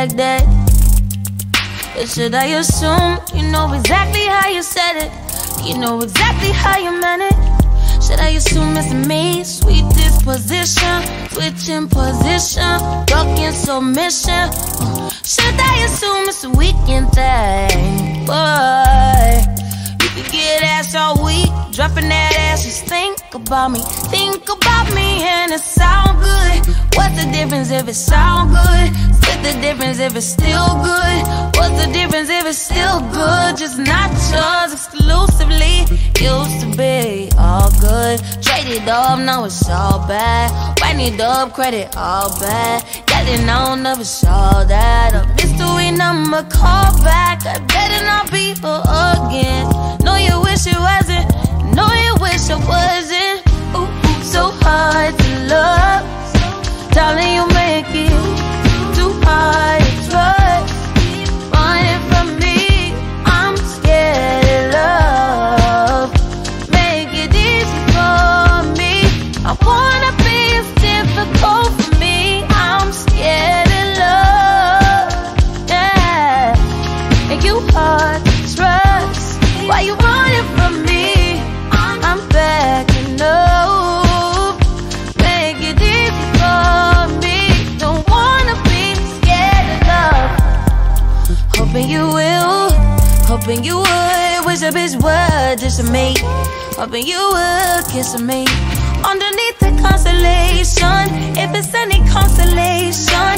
like that? Or should I assume you know exactly how you said it? You know exactly how you meant it? Should I assume it's me? Sweet disposition, switching position, broken submission. Should I assume it's a weekend thing? Boy, you get ass all week, dropping that ass. Just think about me, think about me, and it's. What's the difference if it sound good? Split the difference if it's still good. What's the difference if it's still good? Just not yours exclusively. Used to be all good. Traded up, now it's all bad. Winding up, credit all bad. Getting on it's all that. A mystery number, call back. I better not be for Hoping you will, hoping you would. Wish a bitch would just to me. Hoping you would kiss me. Underneath the constellation, if it's any consolation,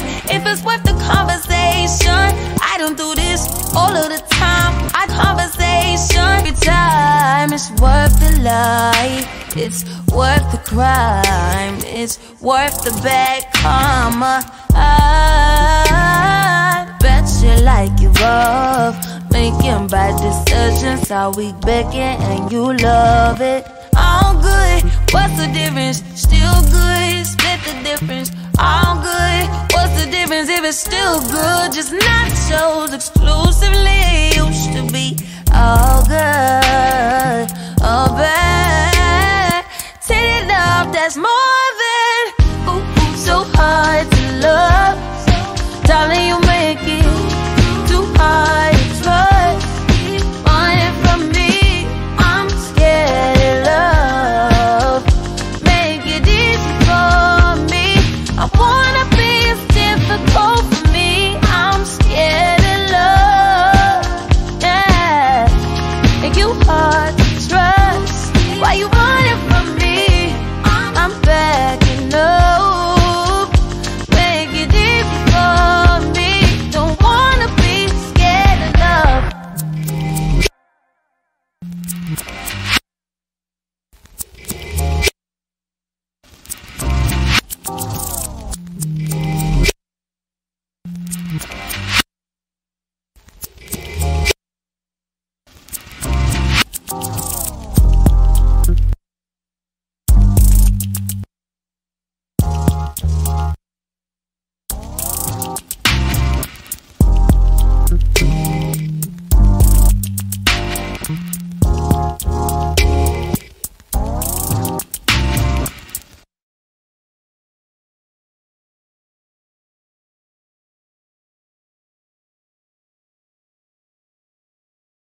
worth the life. It's worth the crime. It's worth the bad karma. I bet you like it rough. Making bad decisions all week begging and you love it. All good, what's the difference? Still good, split the difference. All good, what's the difference if it's still good? Just not shows exclusively. Used to be all good,